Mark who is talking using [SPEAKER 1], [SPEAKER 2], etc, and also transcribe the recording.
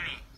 [SPEAKER 1] money.